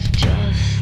It's just.